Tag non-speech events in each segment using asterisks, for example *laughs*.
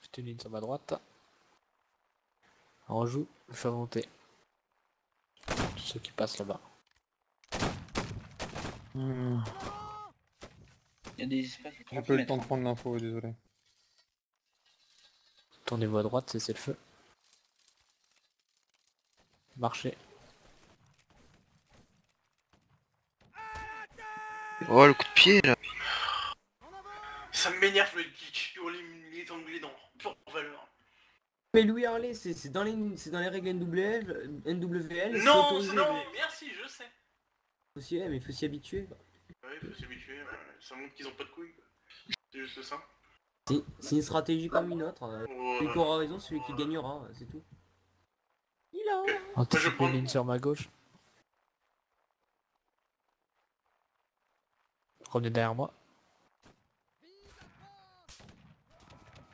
Faites une ligne sur ma droite. On joue, fait monter. Tous ceux qui passent là-bas. Hmm, Il y a des espaces J'ai 30 pas eu le temps de prendre l'info, désolé. Tournez-vous à droite, cessez le feu. Marchez. Oh le coup de pied là Ça m'énerve le glitch, les, les anglais dans pure valeur. Mais Louis Harley, c'est c'est dans les c'est dans les règles NWL, Non, non, merci, je sais. Faut s'y- mais faut s'y habituer. Ouais, faut s'habituer, ouais, ça montre qu'ils ont pas de couilles. quoi. C'est juste ça. C'est une stratégie comme une autre. euh. Celui qui aura raison, celui qui gagnera, c'est tout. Il a. Anticipez prends- une sur ma gauche. Revenez derrière moi.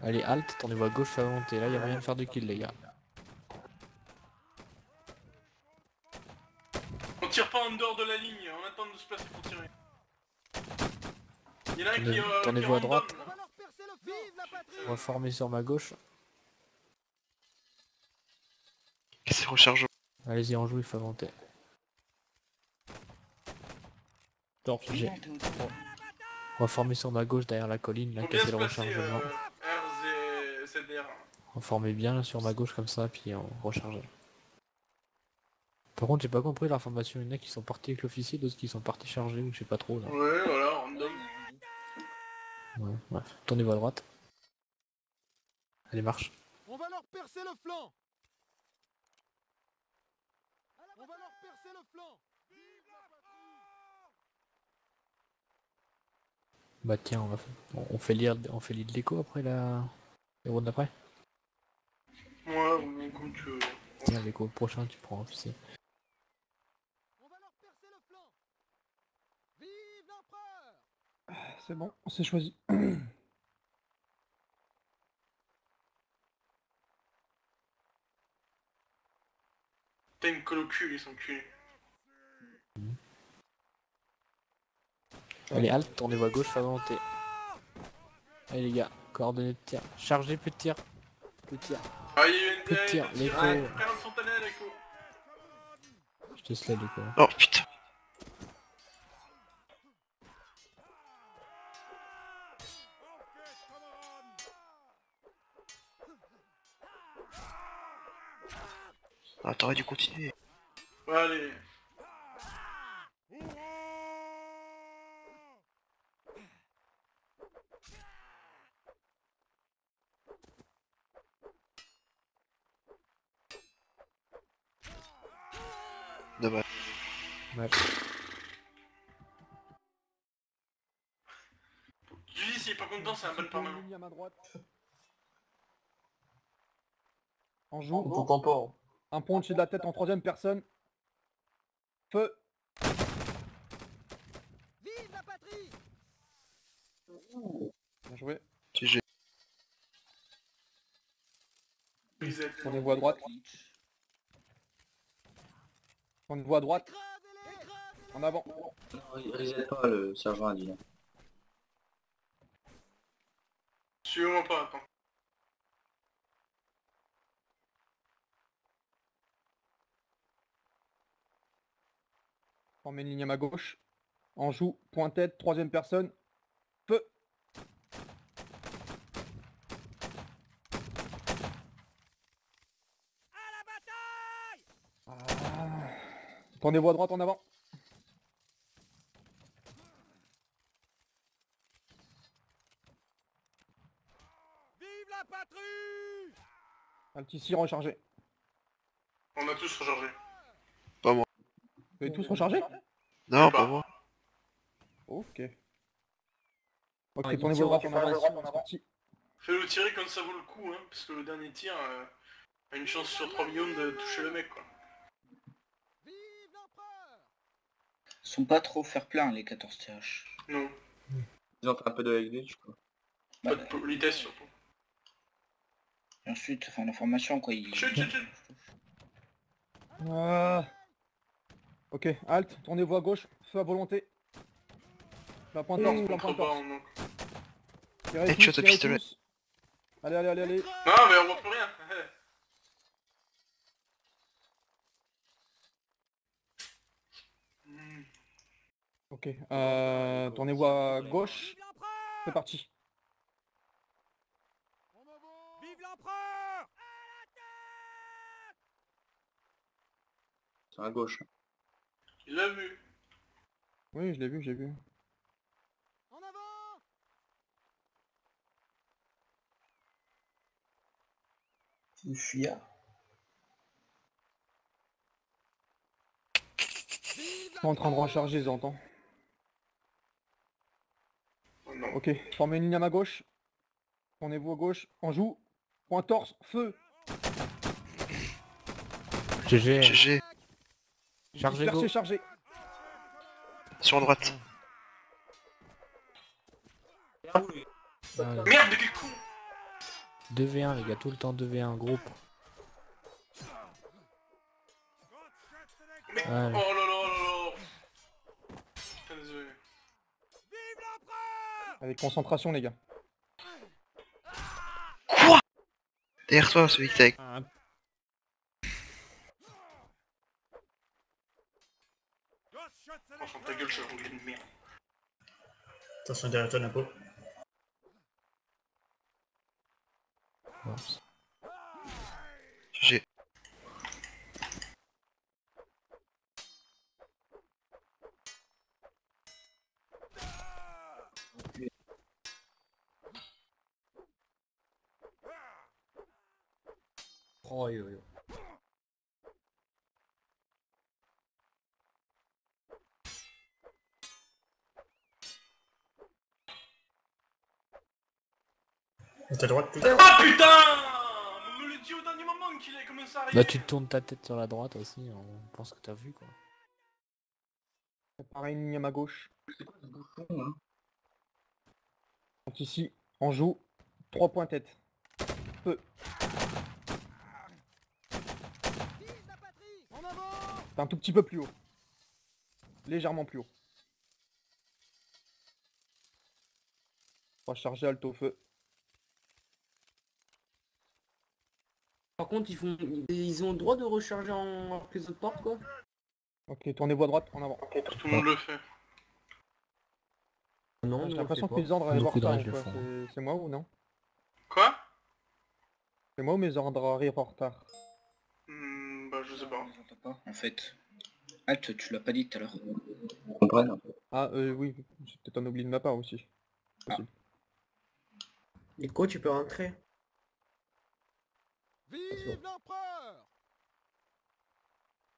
Allez, halte, tournez-vous à gauche, fait monter. Là, il y a moyen de faire du kill, les gars. On tire pas en dehors de la ligne, on attend de se placer pour tirer. Il y en a un qui, euh, tournez-vous à droite. là. va Reformez sur ma gauche. C'est rechargeant. Allez-y, on joue, il faut monter. Torche, j'ai. Non, t'es au- Reformez sur ma gauche derrière la colline, là, se le rechargement. euh, ZDR. Reformez bien là, sur ma gauche comme ça, puis on recharge. Par contre, j'ai pas compris la formation. Il y en a qui sont partis avec l'officier, d'autres qui sont partis charger, ou je sais pas trop là. Ouais, voilà, random. Ouais, bref. Tournez-vous à droite. Allez, marche. On va leur percer le flanc On va leur percer le flanc Bah tiens, on, va... on- on fait lire, on fait lire de l'écho après la... les rounds d'après. Ouais, ou comme tu veux. Tiens, l'écho prochain, tu prends officier. On va leur percer le flanc Vive l'empereur C'est bon, c'est choisi. *clears throat* T'as une colle au cul, ils sont culés. Allez, halte, tournez-vous à gauche, fais monter. Allez les gars, coordonnées de tir. Chargez, plus de tir. Plus de tir. Ah, il y a une Coup de tir, l'écho. L'écho. Je te slide l'écho. Oh putain Ah t'aurais dû continuer. Ouais, allez. Ouais. Dis, s'il est pas content, c'est un bon permanent. à ma droite. En joue. t'entend pas. Un pont au-dessus de la tête en troisième personne. Feu. Vive la patrie Bien joué. GG. Tournez-vous à droite? Tournez-vous à droite? En avant. Reset pas le sergent a dit. hein. Sûrement pas, attends. Formez une ligne à ma gauche. En joue. Point tête. Troisième personne. Feu. Ah. Tournez-vous à droite en avant. Vive la patrie Un petit cire rechargé. On a tous rechargé. Vous avez tous rechargé? Non, pas moi. Ok. Ok, Ah, c'est parti. Fais-le tirer quand ça vaut le coup, hein, parce que le dernier tir euh, a une chance sur 3 millions de toucher le mec, quoi. Vive l'empereur Ils sont pas trop fair plein les 14 TH. Non, Ils ont fait un peu de glitch quoi. pas Bah, de politesse surtout. Et ensuite, enfin la formation quoi, ils... Chut, chut, chut. Ah. Ok, halt, tournez-vous à gauche, feu à volonté. La pointe torse, la pointe torse. Headshot au pistolet. Allez, allez, allez, allez. Non, mais on voit plus rien. Ok, euh, tournez-vous à gauche. C'est parti. En avant Vive l'empereur C'est à gauche. Il l'a vu. Oui, je l'ai vu, j'ai vu. En avant. Vive Pas en train de recharger, j'entends. Oh. Ok, formez une ligne à ma gauche. Tournez-vous à gauche. En joue. Point torse, feu. GG. GG. Chargez go. Chargez. Sur la droite. Ouais, Merde, quel con 2v1 les gars, tout le temps 2v1 groupe. Mais... Ouais. Oh là là là là Avec concentration, les gars. Derrière toi, celui t'est avec. Gunshot Franchement, ta gueule, je suis un roulier de merde. Attention derrière toi, Napo. Oups. GG. Oh yo yo. Tout. Ah putain On me le dit au dernier moment qu'il a commencé à arriver. Bah tu tournes ta tête sur la droite aussi, on pense que t'as vu quoi. Pareil, une ligne à ma gauche. C'est quoi ce bouchon hein? Donc ici, en joue. 3 points tête. Avant C'est un tout petit peu plus haut. Légèrement plus haut. On va charger alto feu. Par contre, ils font, ils ont le droit de recharger en alors que les autres portes quoi. Ok, tournez-vous à droite, en avant. Tout le monde le fait. Non, J'ai nous, on l'impression que mes ordres arrivent en retard. quoi. C'est- moi ou non? Quoi? C'est moi ou mes ordres arrivent en retard Hmm, Bah, je sais pas. On entend pas, en fait. Halt, tu l'as pas dit tout à l'heure. Ah euh, oui, c'est peut-être un oubli de ma part aussi. Possible. Nico, tu peux rentrer? Vive l'empereur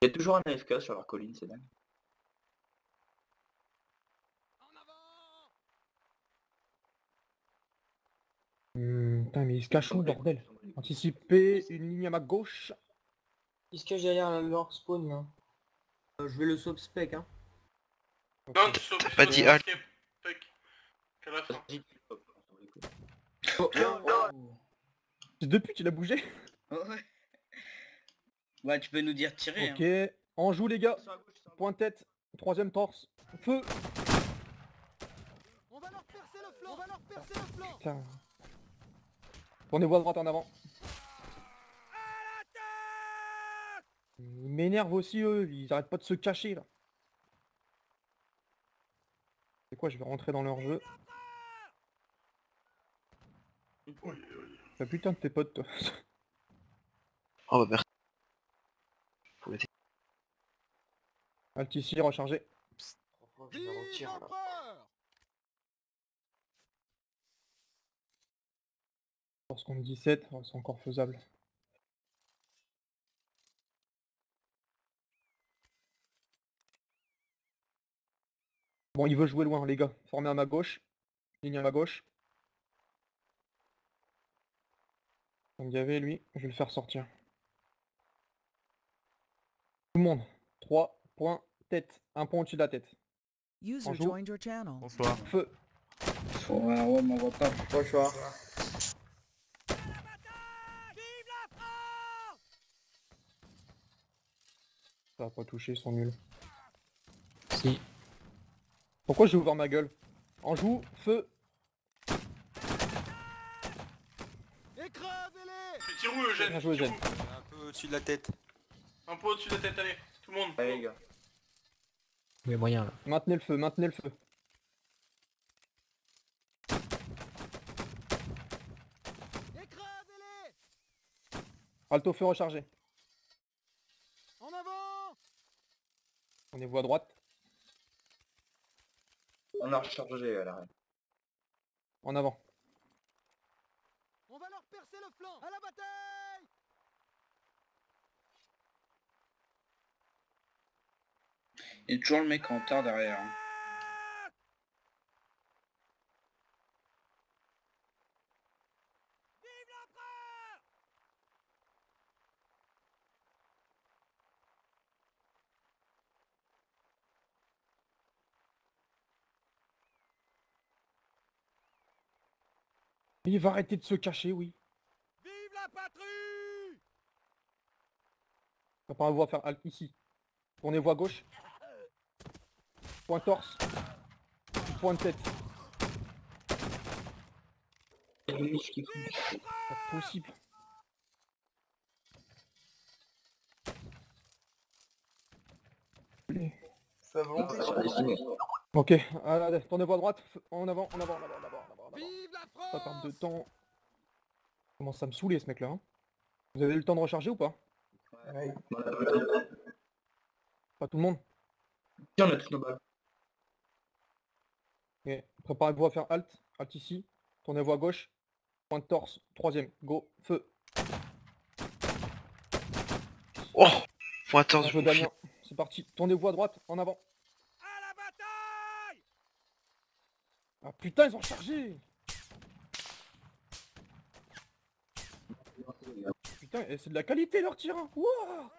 Il y a toujours un AFK sur leur colline, c'est dingue. En avant Hmm, putain mais ils se cachent où bordel? Anticiper, une ligne à ma gauche. Il se cache derrière leur spawn là. Euh, je vais le swap spec hein. Non, tu T'as pas dit halt. Oh, oh. Fils de pute, il a bougé? Oh, ouais. Ouais, tu peux nous dire tirer. Ok, Hein. en joue les gars. Point tête, troisième torse. Feu On va leur percer le flanc On va leur percer le flanc Putain. Tournez-vous à droite en avant. Ils m'énervent aussi eux, ils arrêtent pas de se cacher là. C'est quoi, je vais rentrer dans leur jeu. Ah putain de tes potes toi. *laughs* Oh bah merci. Faut le Alt ici, recharger. Vive l'empereur Force contre 17, oh, c'est encore faisable. Bon, il veut jouer loin, les gars. Formé à ma gauche. Ligne à ma gauche. Comme il y avait, lui, je vais le faire sortir. Tout le monde. 3 points tête. Un point au-dessus de la tête. User Bonjour. joined your channel. Bonsoir. Feu. Ouais, ouais, mais on voit pas. Bonsoir. Ça va pas toucher, ils sont nuls. Merci. Pourquoi j'ai ouvert ma gueule? Anjou, feu. Écrasez-les Eugène Bien joué, Eugène. Un peu au-dessus de la tête. Un peu au-dessus de la tête, allez. Tout le monde. Allez les gars. Il y a moyen là. Maintenez le feu, maintenez le feu. Écrasez-les Alto feu rechargé. En avant On est vous à droite. On a rechargé à l'arrêt. En avant. On va leur percer le flanc À la bataille Il y a toujours le mec en retard derrière. hein. Il va arrêter de se cacher, oui. Vive la patrie On va voir faire halte ici. Tournez-vous à gauche. Point torse. Point de tête. Pas possible. Ça va Ok, allez, tournez-vous à droite. En avant, en avant, en avant, en avant, en avant, en avant. Vive la Pas perdre de temps. Commence à me saouler ce mec là. hein. Vous avez eu le temps de recharger ou pas? Pas tout le monde Tiens, on a tous nos balles. Ok, Préparez-vous à faire halt. Halt ici. Tournez-vous à gauche. Point de torse. Troisième. Go. Feu. Oh Bien de Damien. C'est parti. Tournez-vous à droite. En avant. À la bataille Ah putain, ils ont chargé Putain, c'est de la qualité leur tir hein. Wouah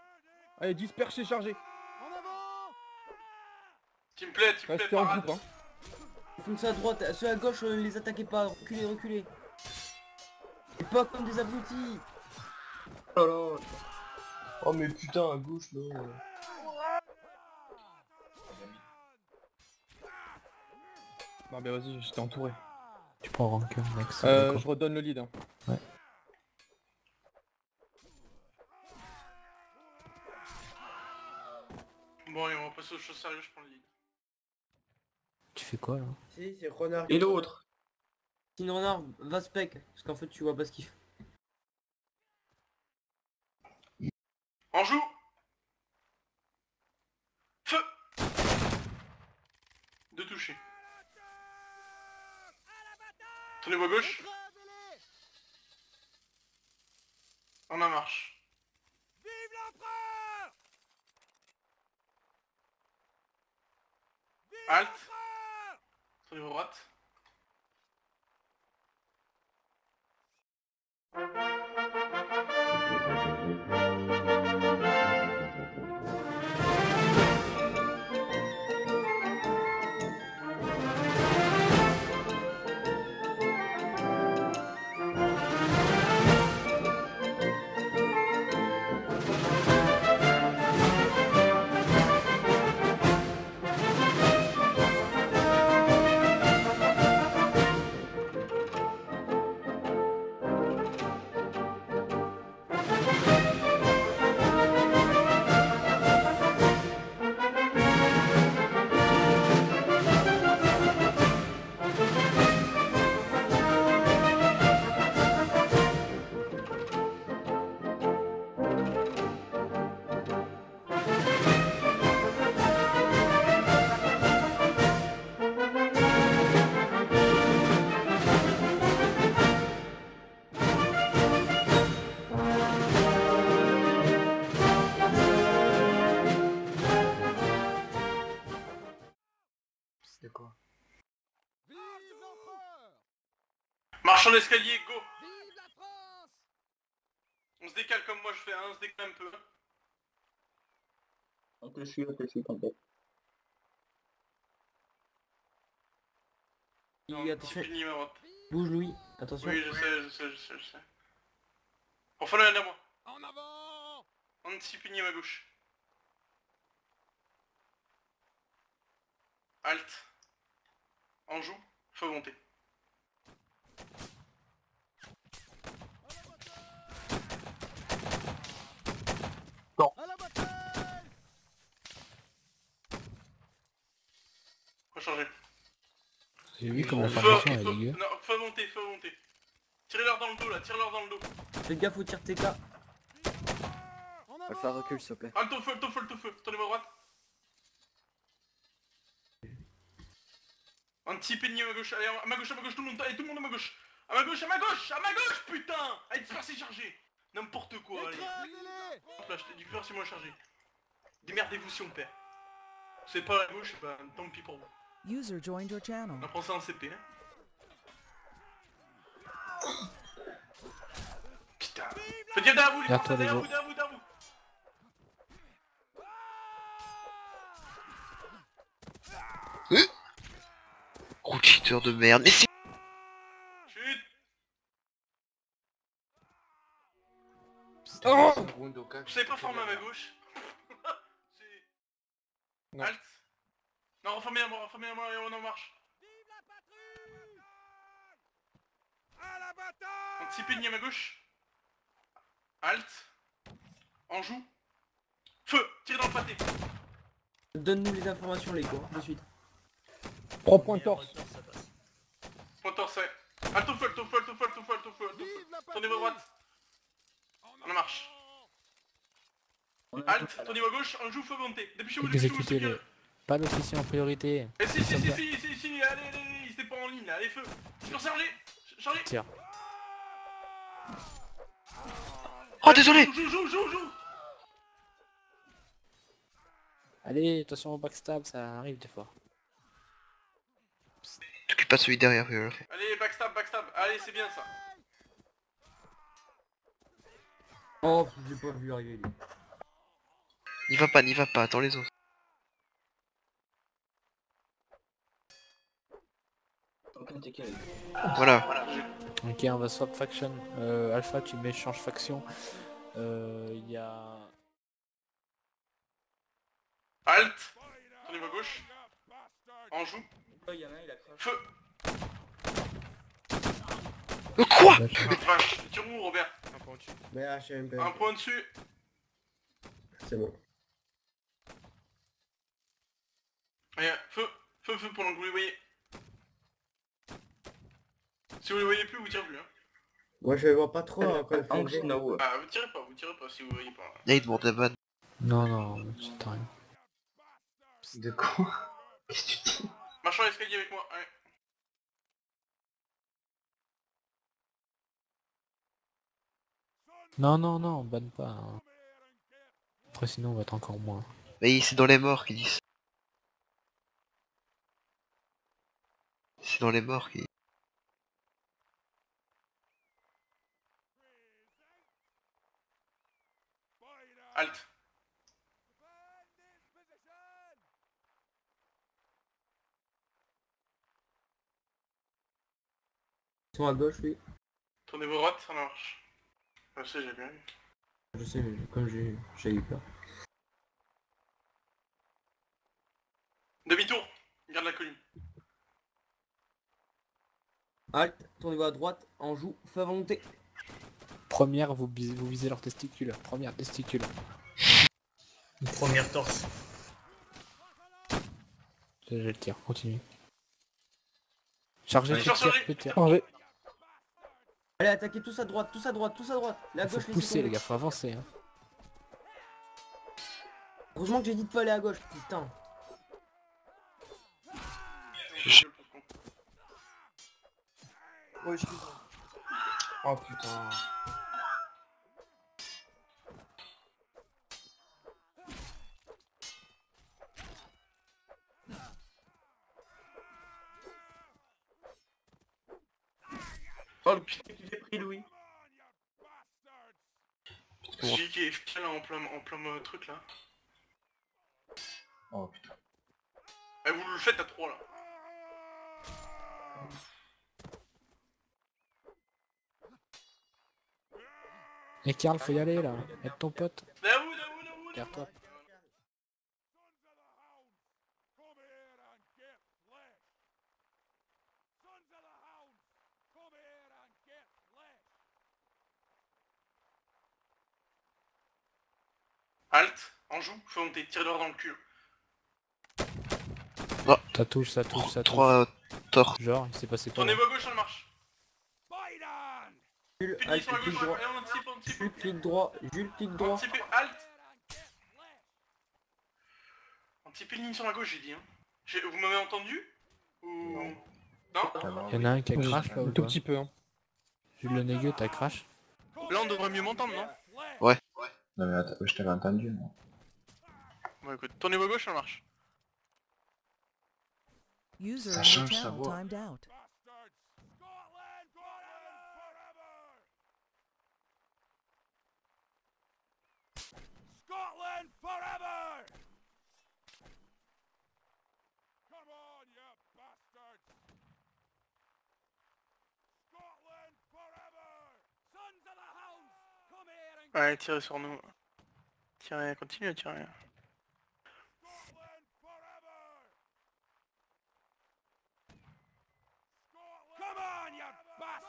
Allez, dispersé, chargé. En avant Team play, team play, Restez en groupe hein. Foncez à droite, ceux à gauche, euh, les attaquez pas, reculez, reculez. Et pas comme des abrutis. Oh là là. Oh mais putain, à gauche là. Non mais vas-y, j'étais entouré. Tu prends rancœur, Max. Euh, je redonne le lead. hein. Bon, allez, on va passer aux choses sérieuses, je prends le lead. Tu fais quoi là? Si, c'est renard. Et l'autre Sinon renard, va spec, parce qu'en fait tu vois pas ce qu'il fait. En joue Feu Deux touchés. Tournez-vous à gauche. On en marche. Vive l'empereur Vive Halt. l'empereur Tournez-vous à Marche en escalier, go Vive la France On se décale comme moi je fais, hein, on se décale un peu. On te suit, on te suit, t'inquiète. Non, Il- petit attention, pigny à droite. bouge Louis, attention. Oui, je sais, je sais, je sais, je sais. Enfin, là, là, moi. En avant Un petit pigny à ma gauche. Halt. Anjou, feu monter. À la bataille Rechanger. J'ai vu comment la est dégueu. non, feu monter, feu monter. Tirez-leur dans le dos là, tirez-leur dans le dos. Fais gaffe au tir TK. Alpha recule s'il te plaît. Alto feu, alto feu, alto feu. Tournez-moi à droite. Anticipez de à ma gauche, allez à ma gauche, à ma gauche, tout le monde, allez tout le monde à ma gauche. À ma gauche, à ma gauche, à ma gauche, putain Allez, dispersez, chargez N'importe quoi, allez. Écrasez-les Flash, dispersez-moi chargé. Démerdez-vous si on perd. C'est pas à la gauche, bah tant pis pour vous. User joined your channel. On apprend ça en CP, hein. Putain. Faites gaffe derrière vous, les Derrière vous, derrière vous, derrière vous. Gros cheater de merde. Mais c'est... Chut Oh Je savais pas former à ma gauche. *laughs* Non. Halt Non, reformez à moi, reformez à moi et on en marche. À la bataille à ma gauche. Halt. Anjou. Feu Tirez dans le pâté Donne-nous les informations les gars, de suite. 3 points de torse. Point feu, alto feu, alto feu, alto feu, alto feu. Vive la Tournez-vous à droite. On marche. On a Halt, tournez-vous à gauche, Anjou, feu monter. Dépêchez-vous, dépêchez-vous, Exécutez c'est le... Pas d'officier en priorité. Eh si, si, si, si, si, si, allez, allez, allez, ils étaient pas en ligne là, allez, feu. Sur chargé Chargé Tire. Oh désolé Joue, joue, joue, joue, joue Allez, attention au backstab, ça arrive des fois. Pas celui derrière, je fais. Allez, backstab, backstab, allez, c'est bien ça. Oh, j'ai pas vu arriver lui. N'y va pas, n'y va pas, attends les autres. Voilà. Ok, on va swap faction. Euh, Alpha, tu mets change faction. Euh, Il y a... Halt Tournez-vous à gauche. Anjou. Oh, il y en a un, il a crash. Feu quoi Vache, tire où Robert Mais HMP. Un point dessus. C'est bon. Allez, feu Feu, feu pendant que vous les voyez. Si vous les voyez plus, vous tirez plus. Hein. Moi je vois pas trop hein, quand. Ah, vous tirez pas, vous tirez pas si vous voyez pas. Là il demande la. Non, non, c'est rien. De quoi? Qu'est-ce que tu dis? Marchand l'escalier avec moi, allez. Non, non, non, banne pas. hein. Après, sinon, on va être encore moins. Mais c'est dans les morts qu'ils disent. C'est dans les morts qu'ils... Halt Ils sont à gauche, oui. Tournez-vous à droite, ça marche. Je sais, j'ai bien vu. Je sais, mais comme j'ai j'ai eu peur. Demi-tour Garde la colline. Halt, tournez-vous à droite, Anjou, feu à volonté. Première, vous, bis- vous visez leur testicule. Première testicule. Une première torse. Je, je le tire, continue. Chargez, Allez, feu, chargez. tir, tir. Changé. Allez, attaquez tous à droite, tous à droite, tous à droite. La Faut gauche, laissez pousser les gars, faut avancer. Hein. Heureusement que j'ai dit de pas aller à gauche, putain. Oh putain. Oh le putain que j'ai pris Louis. Celui qui est FK là en plein, en plein euh, truc là. Oh putain. Eh, vous le faites à 3 là. Et Karl, faut y aller là. Aide ton pote. Derrière vous, derrière vous, Derrière toi. Halt, en joue, faut monter, tire-leur dans le cul. Ça touche, ça touche, ça touche. 3 torses. Genre, il s'est passé quoi là Tournez-vous à gauche, on marche. Jules, Alt, sur la clic gauche, droit. allez, on anticipe, on anticipe. Jules, clic droit. Jules, clic droit. Anticipez, halt Anticipez une ligne sur la gauche, j'ai dit. Hein. Vous m'avez entendu Ou... Non Il y en a un qui a crash là ou Un tout petit peu, hein. Jules le Negueux, t'as crash? Là, on devrait mieux m'entendre, non? Non mais attends, je t'avais entendu. moi. Bon, écoute, tournez-vous à gauche, ça marche. User Ça change sa voix. Ouais, tirez sur nous. Tirez, continuez à tirer.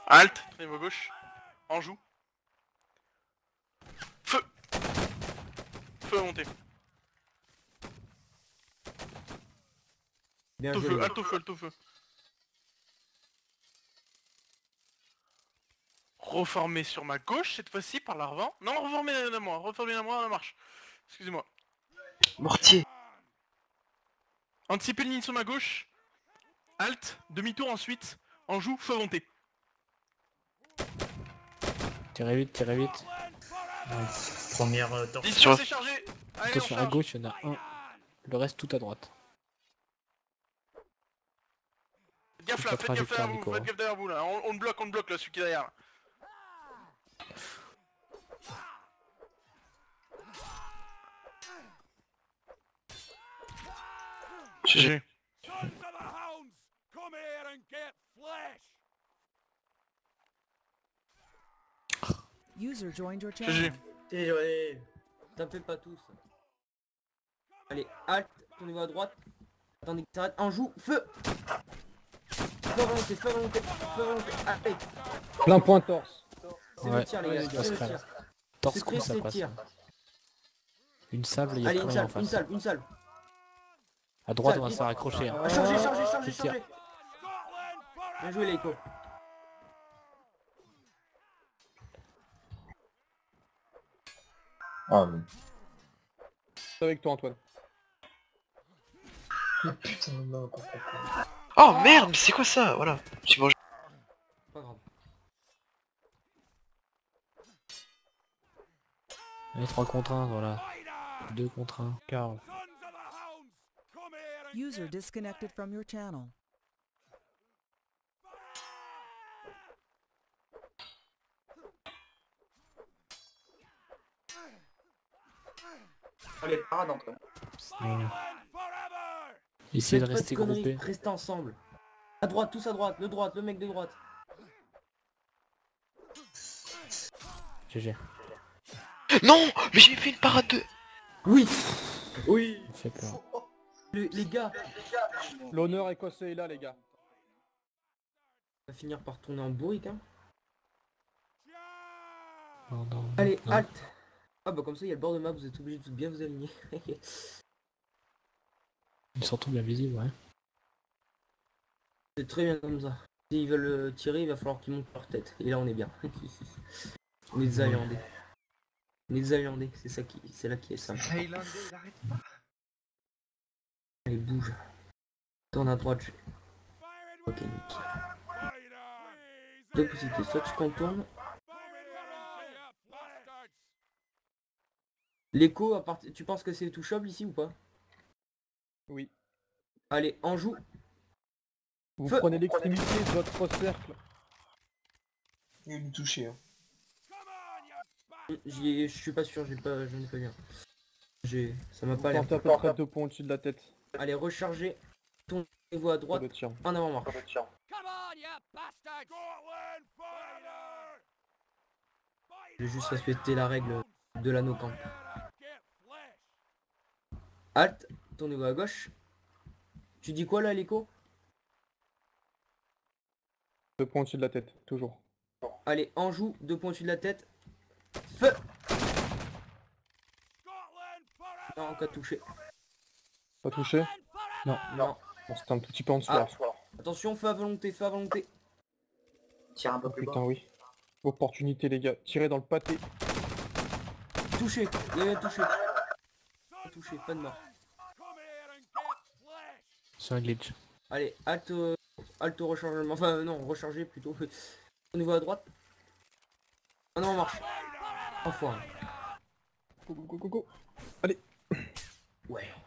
Halt, tournez-vous à gauche. En joue. Feu Feu à monter. Bien Alt au joué. feu, les gars. alt au feu, feu. Reformer sur ma gauche cette fois-ci par l'avant. Non, reformer à moi, reformer à moi, la marche. Excusez-moi. Mortier. Anticiper le ligne sur ma gauche. Alt, demi-tour ensuite. En joue, feu monter. Tirez vite, tirez vite. Première euh, chargé Allez, Attention, à gauche, il y en a un. Le reste tout à droite. Faites gaffe là, faites gaffe derrière vous, faites hein. gaffe derrière vous là. On, on le bloque, on le bloque là, celui qui est derrière. Flesh! User joined your channel. GG. Fais pas tous. Allez, Alt, tournez-vous à droite. Attendez qu'il s'arrête. En joue, feu Feu à volonté, feu à volonté, feu à volonté. Allez, Plein point torse. C'est Ouais, le tir les gars, c'est le tir. Torse coup, ça passe. Une sable, il y a Allez, une salle, une face. salle, une salle. À droite, on va se faire accrocher. hein. Ah, chargez, chargez, chargez! Bien joué, Leiko. Oh mais... C'est avec toi, Antoine. Putain non, pas pas- Oh merde, mais c'est quoi ça? Voilà. J'ai mangé. Pas grave. Allez, 3 contre 1, voilà. 2 contre 1. Carl. User disconnected from your channel. Allez, parade Antoine. Scotland forever! Essayez de rester groupés. Restez ensemble. À droite, tous à droite, le droite, le mec de droite. GG. Non Mais j'ai fait une parade de... Oui Oui Il fait peur. Le- Les gars L'honneur écossais est là, les gars. On va finir par tourner en bourrique, hein. Non, non, non, Allez, non. Alt Ah bah comme ça, il y a le bord de map, vous êtes obligés de bien vous aligner. *laughs* Ils sont tous bien visibles, ouais. C'est très bien comme ça. S'ils veulent euh, tirer, il va falloir qu'ils montent leur tête. Et là, on est bien. *laughs* on est des Irlandais. Des Irlandais, c'est ça qui, c'est là qui est ça. Thaïlandais, il arrête pas. Allez, bouge. Tourne à droite. je- Ok, nickel. Deux possibilités. Soit tu contournes. L'écho, à part... tu penses que c'est touchable ici ou pas? Oui. Allez, en joue. Vous Feu. prenez l'extrémité de votre cercle. Il est touché. Hein. J'y je suis pas sûr, j'ai pas, je n'ai pas bien. J'ai, ça m'a pas l'air. Portez à peu près deux points au-dessus de la tête. Allez, rechargez. Tournez-vous à droite. En avant marche. Je vais juste respecter la règle de l'anneau camp. Halt, tournez-vous à gauche. Tu dis quoi là, l'écho Deux points au-dessus de la tête, toujours. Allez, en joue, deux points au-dessus de la tête. Scotland qu'à toucher. Pas touché Non. Non. Bon, c'était un tout petit peu en dessous. Ah. alors. Attention, feu à volonté, feu à volonté. Tire un peu Oh, plus bas. putain, oui. Opportunité, les gars. Tirez dans le pâté. Touché, il y a touché. Touché, pas de mort. C'est un glitch. Allez, halte, euh, halte au rechargement. Enfin, euh, non, recharger plutôt. *laughs* Au niveau à droite. Ah non, on marche. Enfin. Go, go, go, go, go. Allez. Ouais.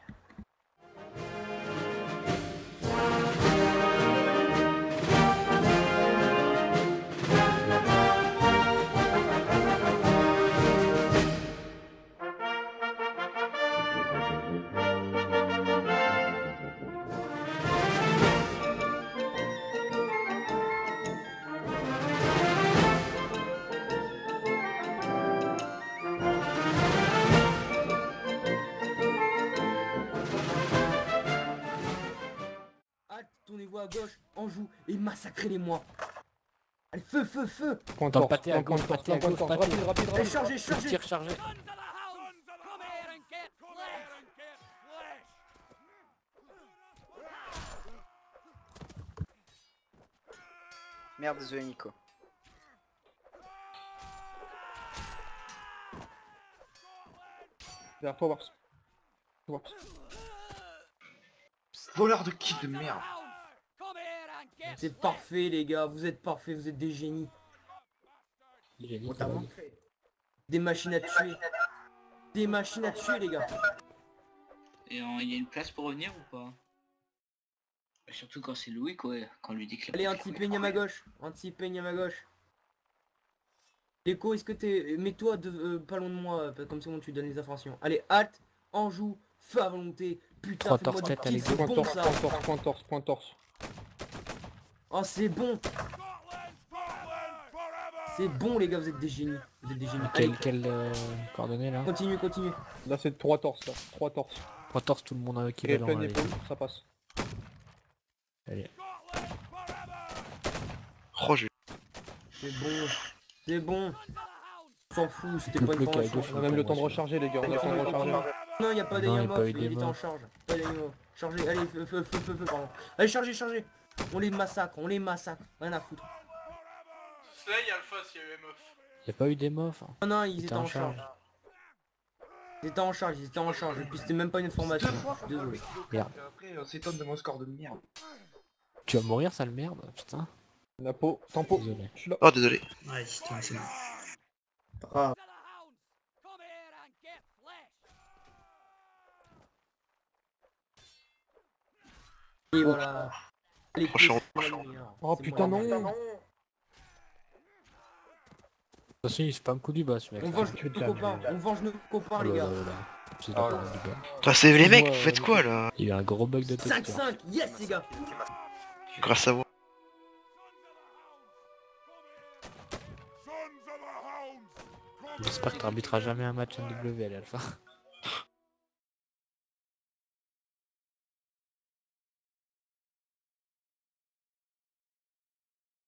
Gauche, en joue et massacrez-les-moi. Allez, feu, feu, feu Point Dans pâté à point gauche, pâté à gauche, pâté. Rapide, rapide, Allez, rapide. Tir chargé. Merde, désolé Nico. Derrière toi. Voleur de kit de merde. C'est parfait les gars, vous êtes parfaits, vous êtes des génies. Génie, On t'a quand même. montré. Des machines à tuer. Des machines à tuer les gars. Et euh, il y a une place pour revenir ou pas? Surtout quand c'est Louis quoi, quand on lui dit que la Allez, anti-peigne à ma gauche. Anti-peigne à ma gauche. Léco, est-ce que t'es... Mets-toi de... euh, pas loin de moi, euh, comme ça on tu donnes les informations. Allez, halte, Anjou, feu à volonté. Putain, torses du tête, allez, Point bon torse, ça. point torse, point torse, point torse. Oh, c'est bon. C'est bon les gars, vous êtes des génies. Vous êtes des génies. Quelle, quelle euh, coordonnée là continue, continue. Là, c'est trois torses, là. Trois torses. Trois torses, tout le monde a Et équivalent. plein allez. épaule, ça passe. Allez. Oh. C'est bon. C'est bon. On s'en fout, c'était pas une gauche. On a même le temps de recharger, les gars. On a le temps de recharger. Non, y a pas Non, y a d'Ayamov, pas eu il était en charge. Pas. Chargez, allez, feu, feu, feu, feu, feu, pardon. Allez, chargez, chargez. On les massacre, on les massacre. Rien à foutre. Là, il y a Alpha y pas eu des mofs hein. Non, non, ils étaient en en charge. Ils étaient en charge, ils étaient en charge. Et puis c'était même pas une formation. Je suis Désolé. Merde. Après, on s'étonne de mon score de merde. Tu vas mourir, sale merde, putain. Napo, tempo. Désolé. Je suis là. Oh, désolé. Ouais, c'est toi, c'est bon. Ah, Et voilà. Prochain. Oh putain, non. De toute façon, il spam coup du bas ce mec. On venge Tu nos copains, on venge nos copains les gars. là. C'est les mecs, vous faites euh, quoi là Il y a un gros bug de texture. 5-5, yes les gars. Grâce à vous. J'espère que t'arbitreras jamais un match NW à l'alpha.